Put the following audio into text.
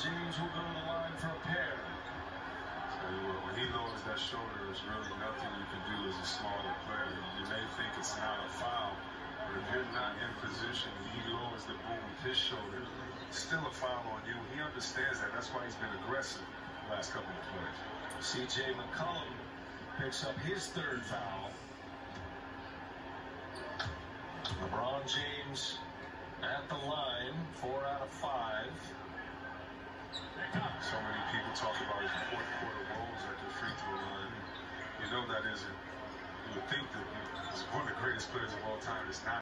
James will go to the line for a pair. When he lowers that shoulder, there's really nothing you can do as a smaller player. You may think it's not a foul, but if you're not in position he lowers the boom with his shoulder, still a foul on you. He understands that. That's why he's been aggressive the last couple of plays. CJ McCollum picks up his third foul. LeBron James at the line, four out of five. So many people talk about his fourth quarter woes at the free throw line. You know that isn't. You would think that he's one of the greatest players of all time. It's not.